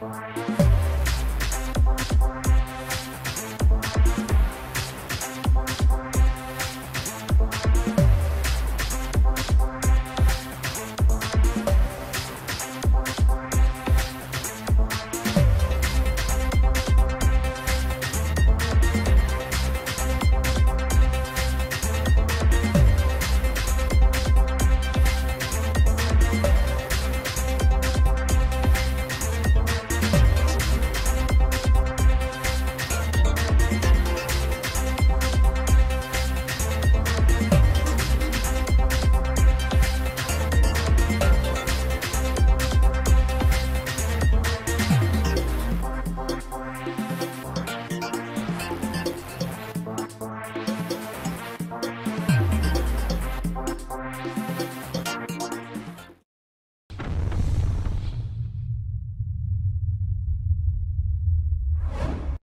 Bye.